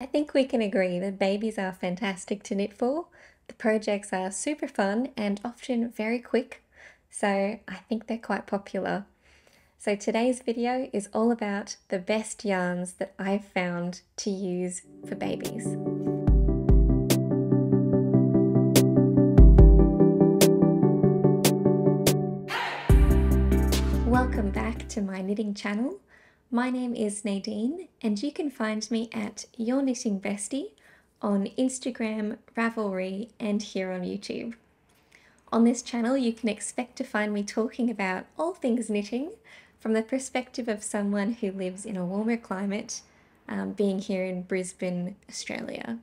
I think we can agree that babies are fantastic to knit for. The projects are super fun and often very quick, so I think they're quite popular. So today's video is all about the best yarns that I've found to use for babies. Welcome back to my knitting channel. My name is Nadine, and you can find me at Your Knitting Bestie on Instagram, Ravelry, and here on YouTube. On this channel, you can expect to find me talking about all things knitting from the perspective of someone who lives in a warmer climate, um, being here in Brisbane, Australia.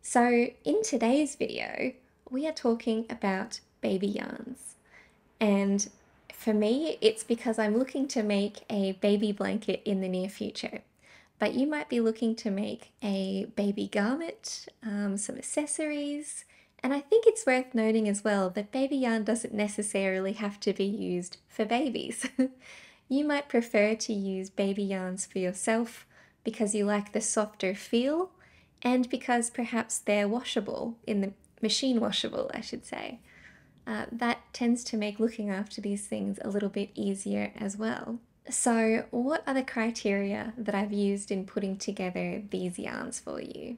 So, in today's video, we are talking about baby yarns. And for me, it's because I'm looking to make a baby blanket in the near future. But you might be looking to make a baby garment, um, some accessories, and I think it's worth noting as well that baby yarn doesn't necessarily have to be used for babies. you might prefer to use baby yarns for yourself because you like the softer feel and because perhaps they're washable in the machine washable, I should say uh, that tends to make looking after these things a little bit easier as well. So, what are the criteria that I've used in putting together these yarns for you?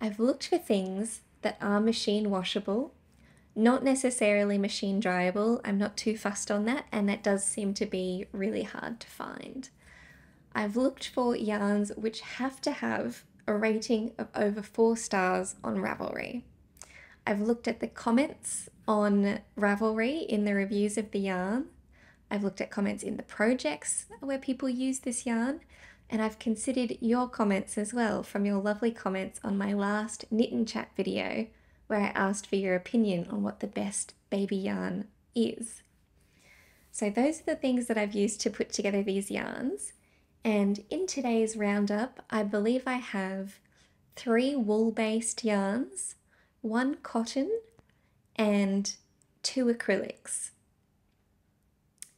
I've looked for things that are machine washable, not necessarily machine dryable. I'm not too fussed on that, and that does seem to be really hard to find. I've looked for yarns which have to have a rating of over four stars on Ravelry. I've looked at the comments on Ravelry in the reviews of the yarn. I've looked at comments in the projects where people use this yarn, and I've considered your comments as well from your lovely comments on my last knit and chat video where I asked for your opinion on what the best baby yarn is. So those are the things that I've used to put together these yarns. And in today's roundup, I believe I have three wool-based yarns, one cotton, and two acrylics.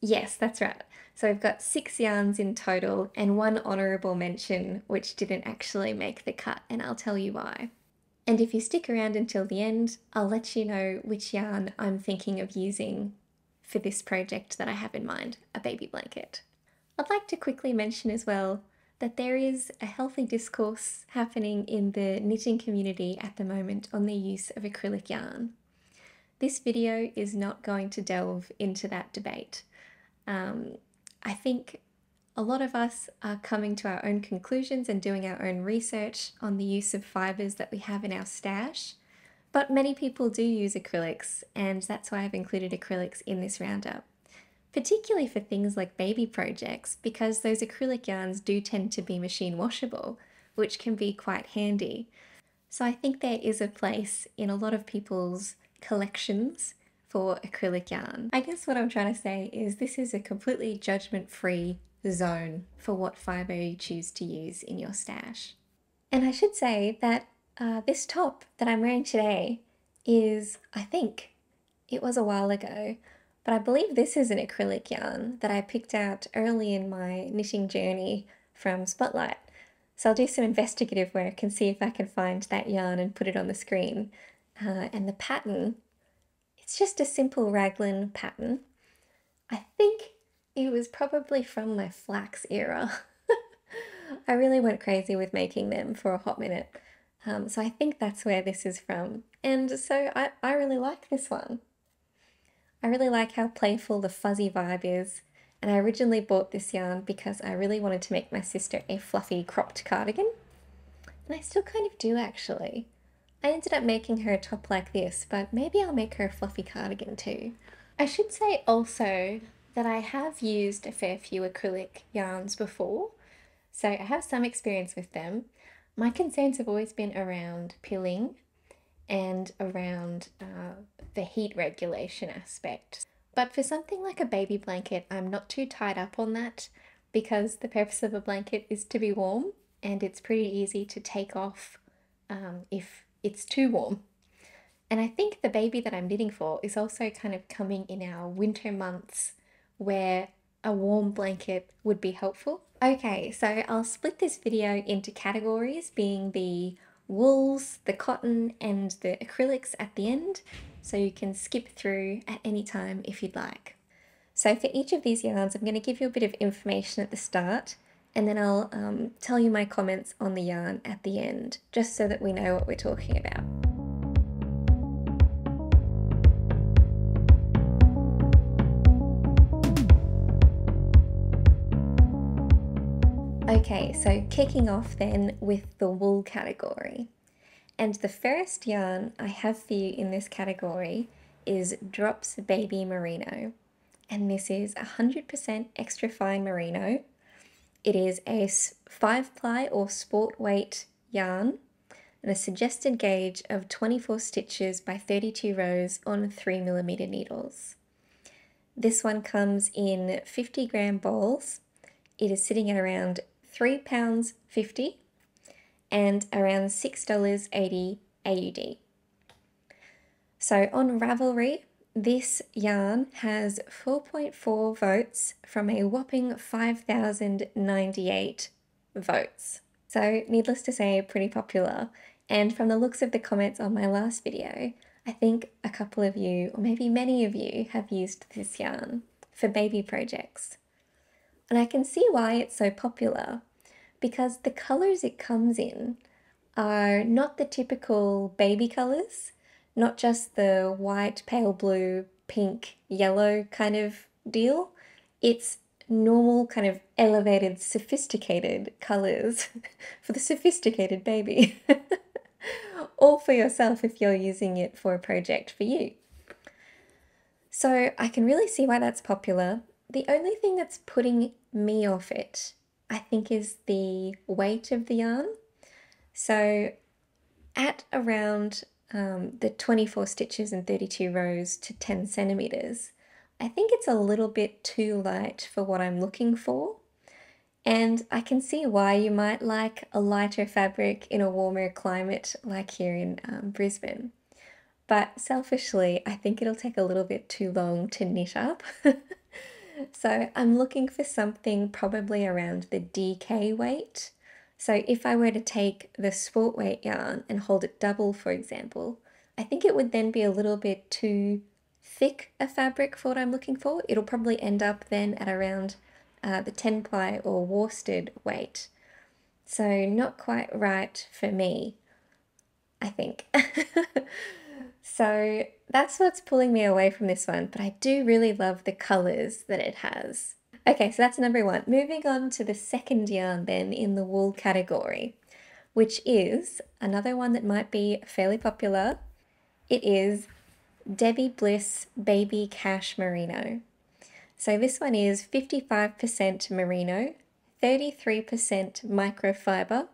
Yes, that's right. So we've got six yarns in total and one honourable mention which didn't actually make the cut, and I'll tell you why. And if you stick around until the end, I'll let you know which yarn I'm thinking of using for this project that I have in mind, a baby blanket. I'd like to quickly mention as well that there is a healthy discourse happening in the knitting community at the moment on the use of acrylic yarn. This video is not going to delve into that debate. Um, I think a lot of us are coming to our own conclusions and doing our own research on the use of fibres that we have in our stash, but many people do use acrylics, and that's why I've included acrylics in this roundup. Particularly for things like baby projects, because those acrylic yarns do tend to be machine washable, which can be quite handy. So I think there is a place in a lot of people's collections for acrylic yarn. I guess what I'm trying to say is this is a completely judgment free zone for what fibre you choose to use in your stash. And I should say that uh, this top that I'm wearing today is, I think, it was a while ago, but I believe this is an acrylic yarn that I picked out early in my knitting journey from Spotlight. So I'll do some investigative work and see if I can find that yarn and put it on the screen. Uh, and the pattern, it's just a simple raglan pattern. I think it was probably from my flax era. I really went crazy with making them for a hot minute. Um, so I think that's where this is from. And so I, I really like this one. I really like how playful the fuzzy vibe is. And I originally bought this yarn because I really wanted to make my sister a fluffy cropped cardigan. And I still kind of do actually. I ended up making her a top like this, but maybe I'll make her a fluffy cardigan too. I should say also that I have used a fair few acrylic yarns before, so I have some experience with them. My concerns have always been around pilling and around uh, the heat regulation aspect. But for something like a baby blanket, I'm not too tied up on that because the purpose of a blanket is to be warm and it's pretty easy to take off um, if it's too warm. And I think the baby that I'm knitting for is also kind of coming in our winter months where a warm blanket would be helpful. Okay, so I'll split this video into categories being the wools, the cotton, and the acrylics at the end, so you can skip through at any time if you'd like. So for each of these yarns, I'm going to give you a bit of information at the start, and then I'll um, tell you my comments on the yarn at the end, just so that we know what we're talking about. Okay, so kicking off then with the wool category. And the first yarn I have for you in this category is Drops Baby Merino. And this is 100% extra fine merino. It is a 5 ply or sport weight yarn and a suggested gauge of 24 stitches by 32 rows on 3mm needles. This one comes in 50 gram balls. It is sitting at around £3.50 and around $6.80 AUD. So on Ravelry, this yarn has 4.4 votes from a whopping 5,098 votes. So, needless to say, pretty popular. And from the looks of the comments on my last video, I think a couple of you, or maybe many of you, have used this yarn for baby projects. And I can see why it's so popular because the colours it comes in are not the typical baby colours, not just the white, pale blue, pink, yellow kind of deal. It's normal, kind of elevated, sophisticated colours for the sophisticated baby. or for yourself if you're using it for a project for you. So I can really see why that's popular. The only thing that's putting me off it, I think, is the weight of the yarn. So at around um, the 24 stitches and 32 rows to 10 centimeters, I think it's a little bit too light for what I'm looking for. And I can see why you might like a lighter fabric in a warmer climate like here in um, Brisbane. But selfishly, I think it'll take a little bit too long to knit up. So I'm looking for something probably around the DK weight. So if I were to take the sport weight yarn and hold it double, for example, I think it would then be a little bit too thick a fabric for what I'm looking for. It'll probably end up then at around uh, the 10 ply or worsted weight. So not quite right for me, I think. so that's what's pulling me away from this one, but I do really love the colours that it has. Okay, so that's number one. Moving on to the second yarn then in the wool category, which is another one that might be fairly popular. It is Debbie Bliss Baby Cashmerino. So this one is 55% merino, 33% microfiber,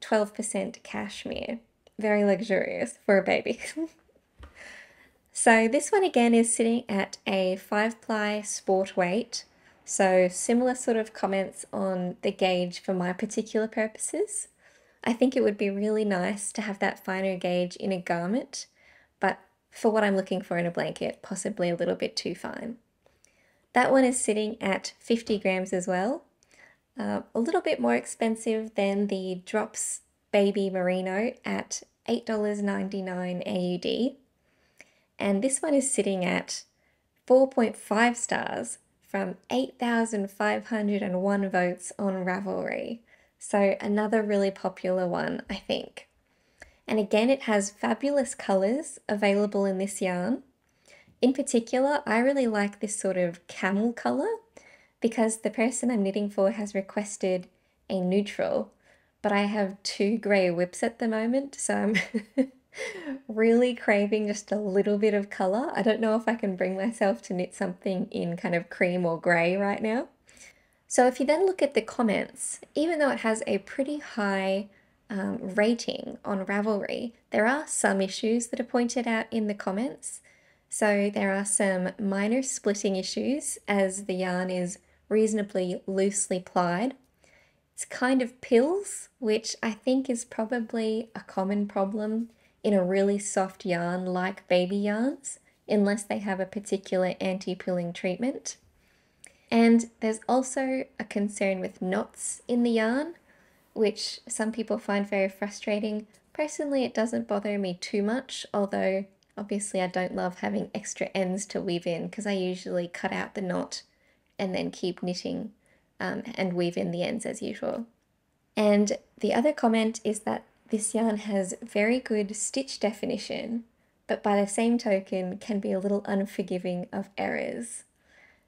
12% cashmere. Very luxurious for a baby. So this one again is sitting at a 5 ply sport weight. So similar sort of comments on the gauge for my particular purposes. I think it would be really nice to have that finer gauge in a garment, but for what I'm looking for in a blanket, possibly a little bit too fine. That one is sitting at 50 grams as well. Uh, a little bit more expensive than the Drops Baby Merino at $8.99 AUD and this one is sitting at 4.5 stars from 8,501 votes on Ravelry. So another really popular one, I think. And again, it has fabulous colours available in this yarn. In particular, I really like this sort of camel colour because the person I'm knitting for has requested a neutral, but I have two grey WIPs at the moment, so I'm really craving just a little bit of colour. I don't know if I can bring myself to knit something in kind of cream or grey right now. So if you then look at the comments, even though it has a pretty high um, rating on Ravelry, there are some issues that are pointed out in the comments. So there are some minor splitting issues as the yarn is reasonably loosely plied. It's kind of pills, which I think is probably a common problem in a really soft yarn like baby yarns, unless they have a particular anti-pilling treatment. And there's also a concern with knots in the yarn, which some people find very frustrating. Personally, it doesn't bother me too much, although obviously I don't love having extra ends to weave in because I usually cut out the knot and then keep knitting um, and weave in the ends as usual. And the other comment is that this yarn has very good stitch definition, but by the same token can be a little unforgiving of errors.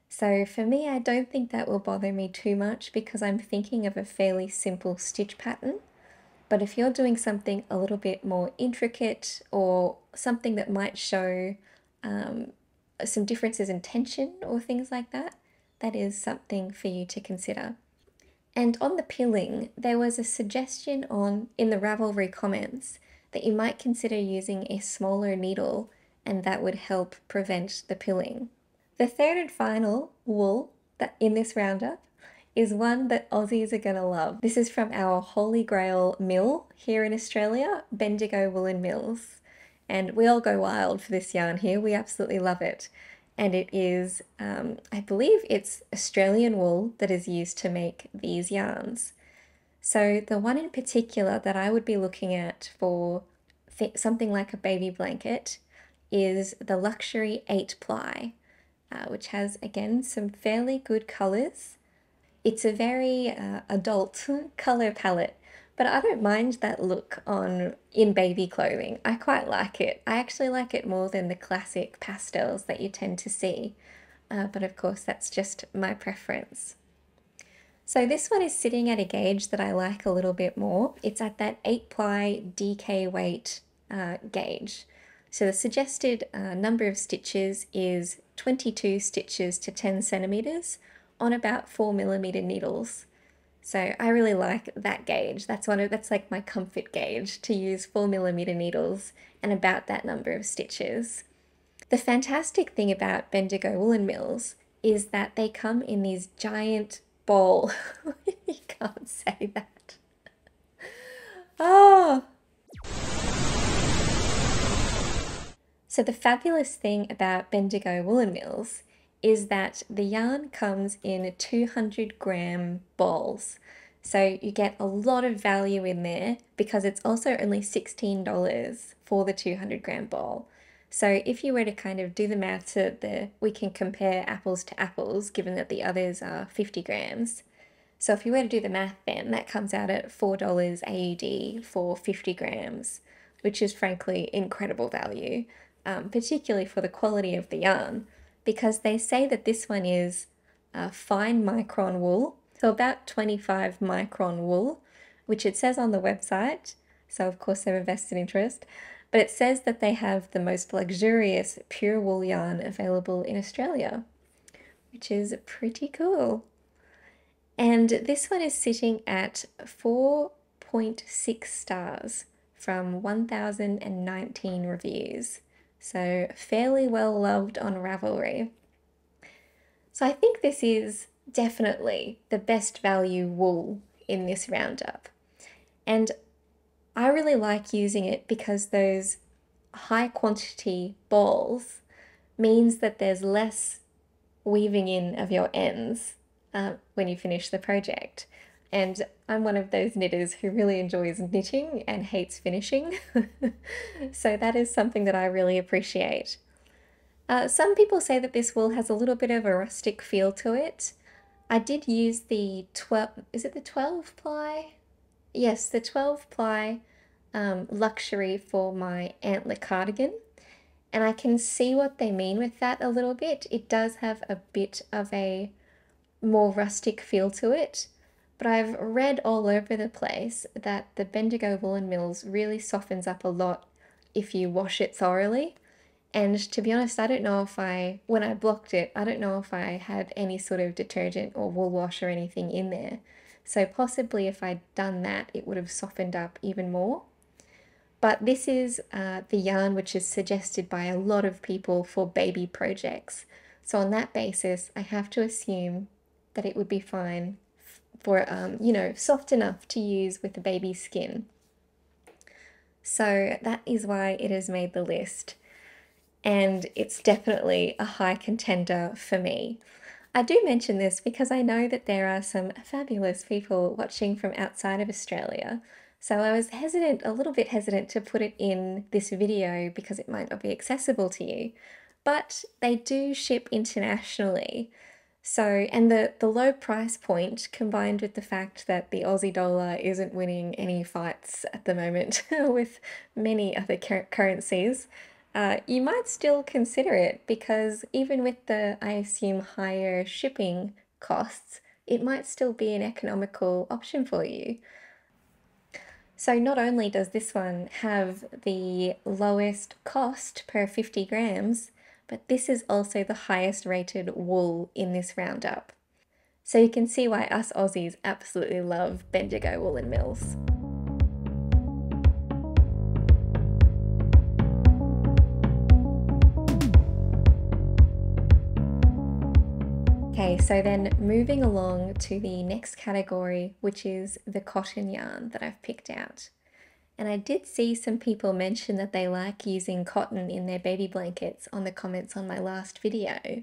So for me, I don't think that will bother me too much because I'm thinking of a fairly simple stitch pattern. But if you're doing something a little bit more intricate or something that might show um, some differences in tension or things like that, that is something for you to consider. And on the pilling, there was a suggestion on in the Ravelry comments that you might consider using a smaller needle and that would help prevent the pilling. The third and final wool that in this roundup is one that Aussies are going to love. This is from our Holy Grail mill here in Australia, Bendigo Woollen Mills. And we all go wild for this yarn here. We absolutely love it. And it is, um, I believe it's Australian wool that is used to make these yarns. So the one in particular that I would be looking at for th something like a baby blanket is the Luxury 8 ply uh, which has again some fairly good colors. It's a very uh, adult color palette, but I don't mind that look on in baby clothing. I quite like it. I actually like it more than the classic pastels that you tend to see, uh, but of course that's just my preference. So this one is sitting at a gauge that I like a little bit more. It's at that 8 ply DK weight uh, gauge. So the suggested uh, number of stitches is 22 stitches to 10 centimeters on about 4 millimeter needles. So I really like that gauge. That's one of that's like my comfort gauge to use 4 millimeter needles and about that number of stitches. The fantastic thing about Bendigo woollen mills is that they come in these giant ball. you can't say that. Oh, So the fabulous thing about Bendigo woollen mills is that the yarn comes in 200 gram balls. So you get a lot of value in there because it's also only $16 for the 200 gram ball. So if you were to kind of do the math so that the, we can compare apples to apples, given that the others are 50 grams. So if you were to do the math then, that comes out at $4 AUD for 50 grams, which is frankly incredible value um, particularly for the quality of the yarn, because they say that this one is uh, fine micron wool, so about 25 micron wool, which it says on the website. So, of course, they have a vested interest. But it says that they have the most luxurious pure wool yarn available in Australia, which is pretty cool. And this one is sitting at 4.6 stars from 1019 reviews so fairly well loved on Ravelry. So I think this is definitely the best value wool in this roundup. And I really like using it because those high quantity balls means that there's less weaving in of your ends uh, when you finish the project. And I'm one of those knitters who really enjoys knitting and hates finishing. so that is something that I really appreciate. Uh, some people say that this wool has a little bit of a rustic feel to it. I did use the 12, is it the 12 ply? Yes, the 12 ply um, luxury for my antler cardigan. And I can see what they mean with that a little bit. It does have a bit of a more rustic feel to it. But I've read all over the place that the Bendigo Woollen Mills really softens up a lot if you wash it thoroughly. And to be honest, I don't know if I, when I blocked it, I don't know if I had any sort of detergent or wool wash or anything in there. So possibly if I'd done that, it would have softened up even more. But this is uh, the yarn which is suggested by a lot of people for baby projects. So on that basis, I have to assume that it would be fine for, um, you know, soft enough to use with the baby's skin. So that is why it has made the list. And it's definitely a high contender for me. I do mention this because I know that there are some fabulous people watching from outside of Australia. So I was hesitant, a little bit hesitant to put it in this video because it might not be accessible to you. But they do ship internationally. So, and the, the low price point combined with the fact that the Aussie dollar isn't winning any fights at the moment with many other currencies, uh, you might still consider it because even with the, I assume, higher shipping costs, it might still be an economical option for you. So not only does this one have the lowest cost per 50 grams, but this is also the highest rated wool in this roundup. So you can see why us Aussies absolutely love Bendigo Woollen Mills. Okay, so then moving along to the next category, which is the cotton yarn that I've picked out. And I did see some people mention that they like using cotton in their baby blankets on the comments on my last video.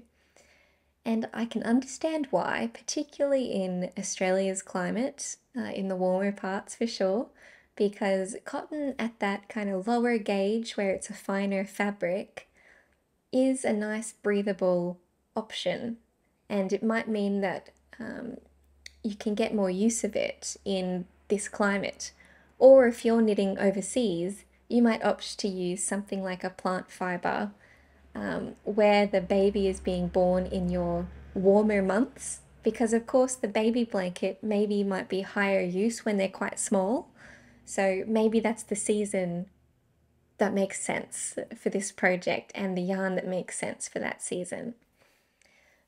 And I can understand why, particularly in Australia's climate, uh, in the warmer parts for sure, because cotton at that kind of lower gauge where it's a finer fabric is a nice breathable option. And it might mean that um, you can get more use of it in this climate or if you're knitting overseas, you might opt to use something like a plant fibre um, where the baby is being born in your warmer months because of course the baby blanket maybe might be higher use when they're quite small. So maybe that's the season that makes sense for this project and the yarn that makes sense for that season.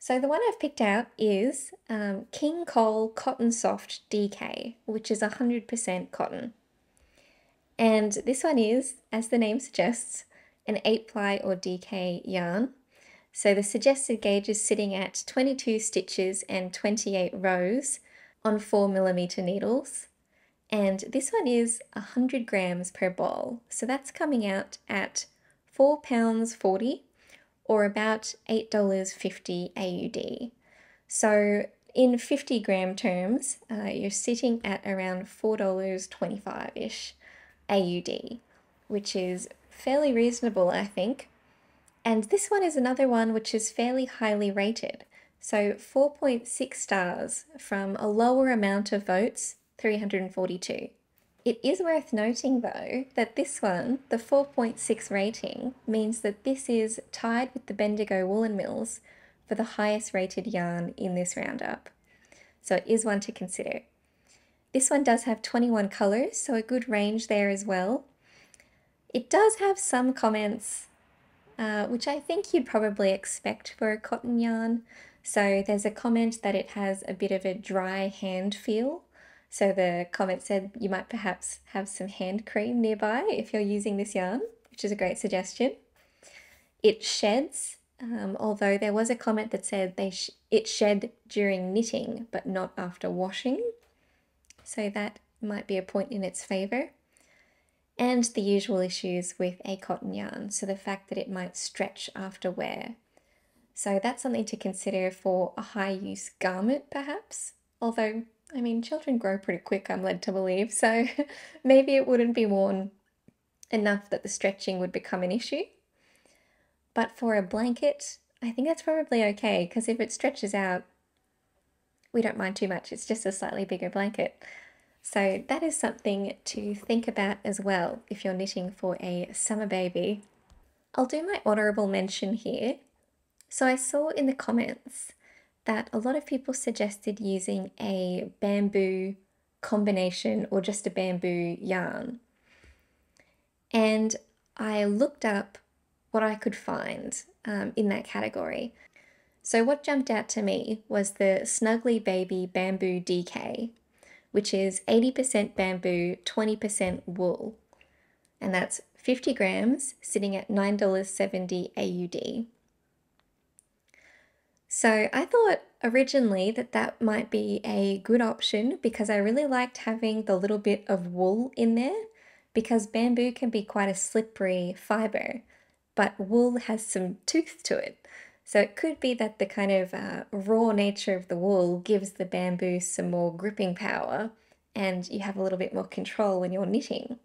So the one I've picked out is um, King Cole Cottonsoft DK, which is 100% cotton. And this one is, as the name suggests, an 8 ply or DK yarn. So the suggested gauge is sitting at 22 stitches and 28 rows on 4 millimeter needles. And this one is 100 grams per ball. So that's coming out at 4 pounds 40 or about $8.50 AUD. So in 50 gram terms, uh, you're sitting at around $4.25-ish. AUD, which is fairly reasonable, I think. And this one is another one which is fairly highly rated. So 4.6 stars from a lower amount of votes, 342. It is worth noting though that this one, the 4.6 rating, means that this is tied with the Bendigo Woollen Mills for the highest rated yarn in this roundup. So it is one to consider. This one does have 21 colours, so a good range there as well. It does have some comments, uh, which I think you'd probably expect for a cotton yarn. So there's a comment that it has a bit of a dry hand feel. So the comment said you might perhaps have some hand cream nearby if you're using this yarn, which is a great suggestion. It sheds, um, although there was a comment that said they sh it shed during knitting but not after washing so that might be a point in its favour. And the usual issues with a cotton yarn, so the fact that it might stretch after wear. So that's something to consider for a high use garment, perhaps. Although, I mean, children grow pretty quick, I'm led to believe, so maybe it wouldn't be worn enough that the stretching would become an issue. But for a blanket, I think that's probably okay because if it stretches out, we don't mind too much. It's just a slightly bigger blanket. So that is something to think about as well if you're knitting for a summer baby. I'll do my honourable mention here. So I saw in the comments that a lot of people suggested using a bamboo combination or just a bamboo yarn. And I looked up what I could find um, in that category. So what jumped out to me was the Snuggly Baby Bamboo DK, which is 80% bamboo, 20% wool. And that's 50 grams, sitting at $9.70 AUD. So I thought originally that that might be a good option because I really liked having the little bit of wool in there because bamboo can be quite a slippery fiber, but wool has some tooth to it. So it could be that the kind of uh, raw nature of the wool gives the bamboo some more gripping power and you have a little bit more control when you're knitting.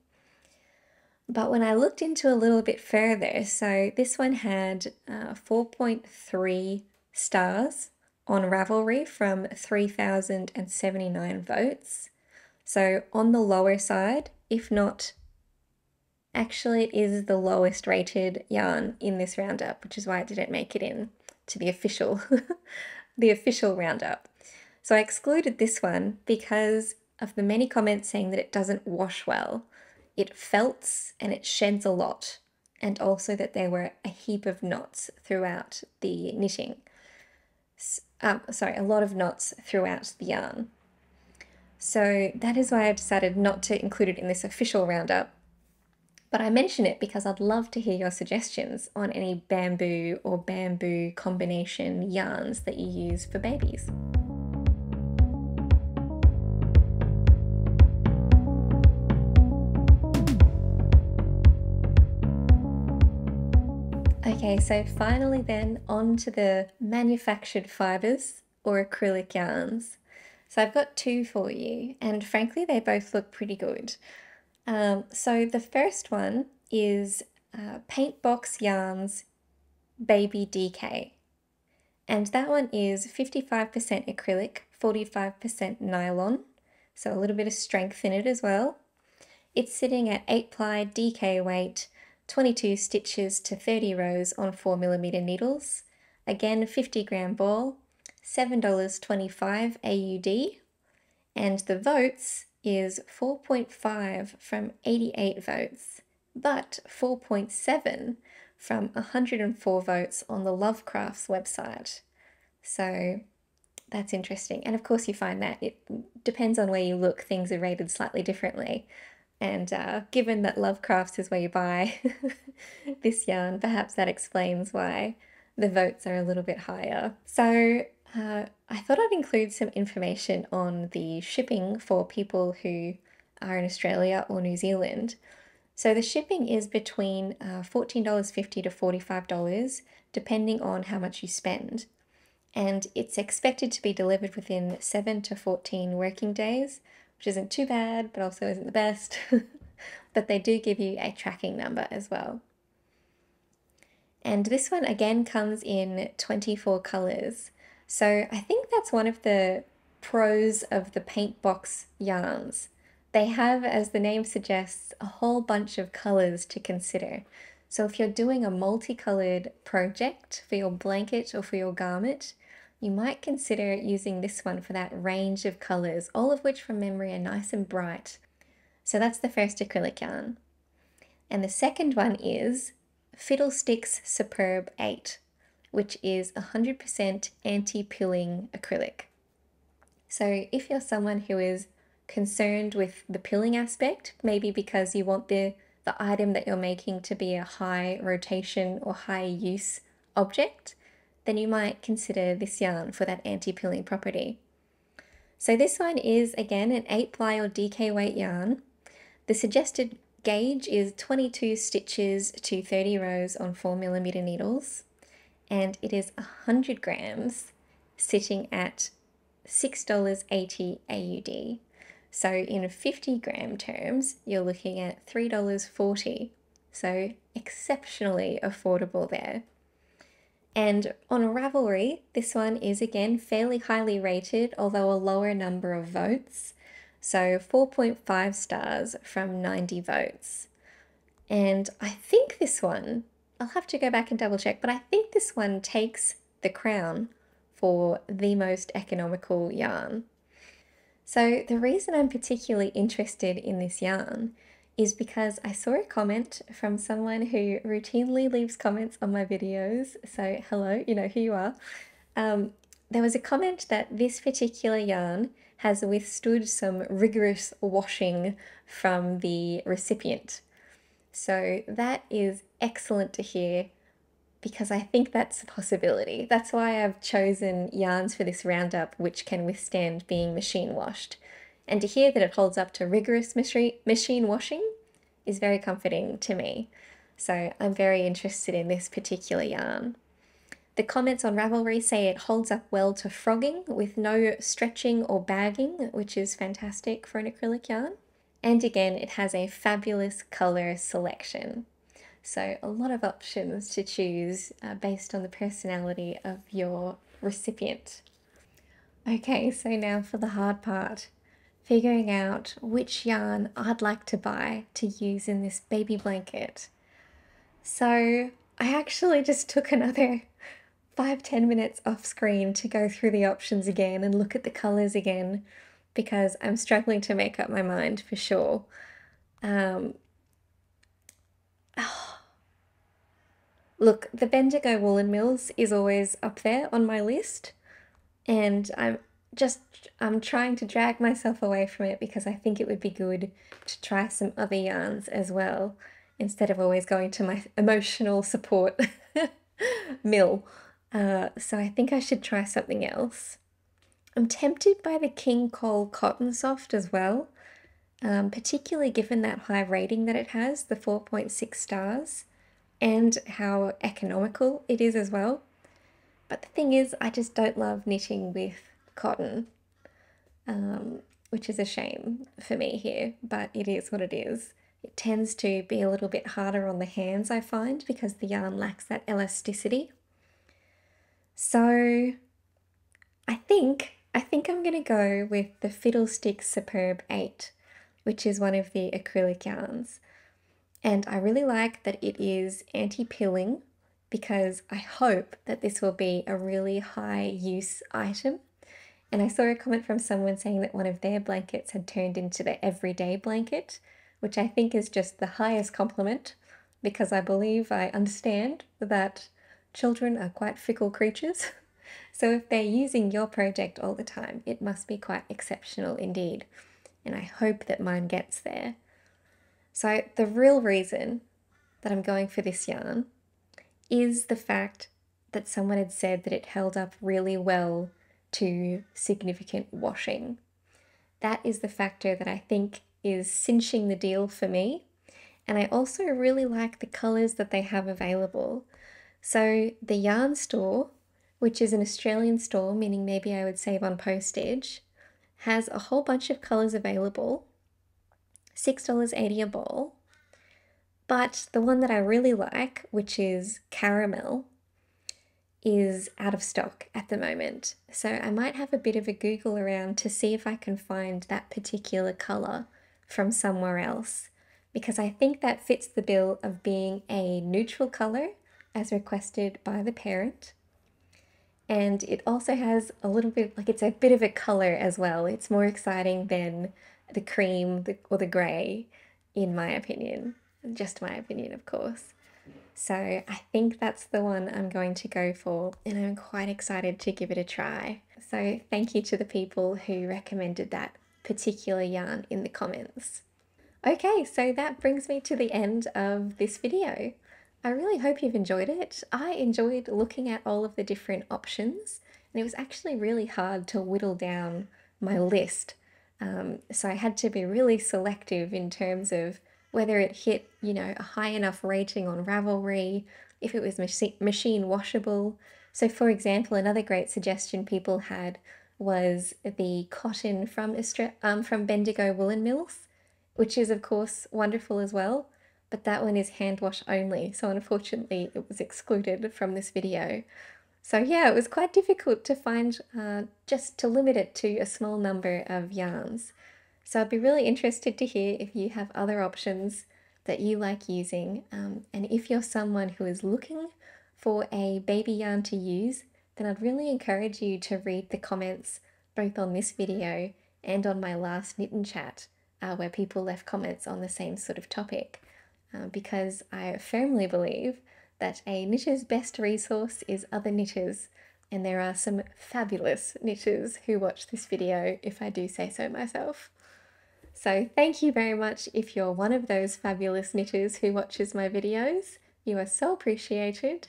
But when I looked into a little bit further, so this one had uh, 4.3 stars on Ravelry from 3,079 votes. So on the lower side, if not, actually it is the lowest rated yarn in this roundup, which is why it didn't make it in to the official, the official roundup. So I excluded this one because of the many comments saying that it doesn't wash well. It felts and it sheds a lot, and also that there were a heap of knots throughout the knitting um, sorry, a lot of knots throughout the yarn. So that is why I decided not to include it in this official roundup. But I mention it because I'd love to hear your suggestions on any bamboo or bamboo combination yarns that you use for babies. Okay, so finally then on to the manufactured fibres or acrylic yarns. So I've got two for you and frankly they both look pretty good. Um, so the first one is uh, Paintbox Yarns Baby DK and that one is 55% acrylic, 45% nylon, so a little bit of strength in it as well. It's sitting at 8 ply DK weight 22 stitches to 30 rows on 4mm needles. Again, 50 gram ball, $7.25 AUD. And the votes is 4.5 from 88 votes, but 4.7 from 104 votes on the Lovecrafts website. So that's interesting. And of course, you find that it depends on where you look, things are rated slightly differently. And uh, given that Lovecrafts is where you buy this yarn, perhaps that explains why the votes are a little bit higher. So uh, I thought I'd include some information on the shipping for people who are in Australia or New Zealand. So the shipping is between uh, $14.50 to $45, depending on how much you spend. And it's expected to be delivered within 7 to 14 working days, which isn't too bad, but also isn't the best. but they do give you a tracking number as well. And this one again comes in 24 colours. So I think that's one of the pros of the Paintbox yarns. They have, as the name suggests, a whole bunch of colours to consider. So if you're doing a multicoloured project for your blanket or for your garment, you might consider using this one for that range of colours, all of which from memory are nice and bright. So that's the first acrylic yarn. And the second one is Fiddlesticks Superb 8, which is 100% anti-pilling acrylic. So if you're someone who is concerned with the pilling aspect, maybe because you want the, the item that you're making to be a high rotation or high use object, then you might consider this yarn for that anti-pilling property. So this one is again an 8 ply or DK weight yarn. The suggested gauge is 22 stitches to 30 rows on 4mm needles and it is 100 grams sitting at $6.80 AUD. So in 50 gram terms, you're looking at $3.40. So exceptionally affordable there. And on Ravelry, this one is again fairly highly rated, although a lower number of votes. So 4.5 stars from 90 votes. And I think this one, I'll have to go back and double check, but I think this one takes the crown for the most economical yarn. So the reason I'm particularly interested in this yarn is because I saw a comment from someone who routinely leaves comments on my videos. So, hello, you know who you are. Um, there was a comment that this particular yarn has withstood some rigorous washing from the recipient. So, that is excellent to hear because I think that's a possibility. That's why I've chosen yarns for this roundup which can withstand being machine washed. And to hear that it holds up to rigorous machine washing is very comforting to me. So I'm very interested in this particular yarn. The comments on Ravelry say it holds up well to frogging with no stretching or bagging, which is fantastic for an acrylic yarn. And again, it has a fabulous colour selection. So a lot of options to choose uh, based on the personality of your recipient. Okay, so now for the hard part. Figuring out which yarn I'd like to buy to use in this baby blanket. So I actually just took another five ten minutes off screen to go through the options again and look at the colours again because I'm struggling to make up my mind for sure. Um, oh. Look, the Bendigo Woollen Mills is always up there on my list, and I'm just I'm trying to drag myself away from it because I think it would be good to try some other yarns as well instead of always going to my emotional support mill. Uh, so I think I should try something else. I'm tempted by the King Cole Cottonsoft as well, um, particularly given that high rating that it has, the 4.6 stars, and how economical it is as well. But the thing is, I just don't love knitting with cotton, um, which is a shame for me here, but it is what it is. It tends to be a little bit harder on the hands, I find, because the yarn lacks that elasticity. So I think I think I'm gonna go with the Fiddlestick Superb 8, which is one of the acrylic yarns. And I really like that it is anti-pilling because I hope that this will be a really high use item. And I saw a comment from someone saying that one of their blankets had turned into the everyday blanket, which I think is just the highest compliment because I believe I understand that Children are quite fickle creatures, so if they're using your project all the time, it must be quite exceptional indeed. And I hope that mine gets there. So, the real reason that I'm going for this yarn is the fact that someone had said that it held up really well to significant washing. That is the factor that I think is cinching the deal for me. And I also really like the colours that they have available. So the yarn store, which is an Australian store, meaning maybe I would save on postage, has a whole bunch of colours available, $6.80 a ball. But the one that I really like, which is caramel, is out of stock at the moment. So I might have a bit of a Google around to see if I can find that particular colour from somewhere else because I think that fits the bill of being a neutral colour as requested by the parent. And it also has a little bit, like it's a bit of a color as well. It's more exciting than the cream or the grey, in my opinion. Just my opinion, of course. So I think that's the one I'm going to go for, and I'm quite excited to give it a try. So thank you to the people who recommended that particular yarn in the comments. Okay, so that brings me to the end of this video. I really hope you've enjoyed it. I enjoyed looking at all of the different options, and it was actually really hard to whittle down my list. Um, so I had to be really selective in terms of whether it hit, you know, a high enough rating on Ravelry, if it was machine washable. So, for example, another great suggestion people had was the cotton from Austra- um, from Bendigo Woollen Mills, which is of course wonderful as well but that one is hand wash only, so unfortunately it was excluded from this video. So yeah, it was quite difficult to find uh, just to limit it to a small number of yarns. So I'd be really interested to hear if you have other options that you like using, um, and if you're someone who is looking for a baby yarn to use, then I'd really encourage you to read the comments both on this video and on my last knit and chat, uh, where people left comments on the same sort of topic uh, because I firmly believe that a knitter's best resource is other knitters, and there are some fabulous knitters who watch this video, if I do say so myself. So thank you very much if you're one of those fabulous knitters who watches my videos. You are so appreciated.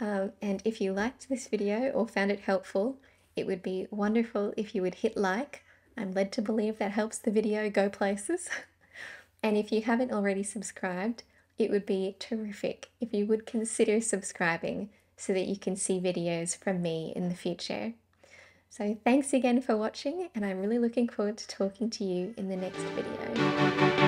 Um, and if you liked this video or found it helpful, it would be wonderful if you would hit like. I'm led to believe that helps the video go places. And if you haven't already subscribed, it would be terrific if you would consider subscribing so that you can see videos from me in the future. So thanks again for watching and I'm really looking forward to talking to you in the next video.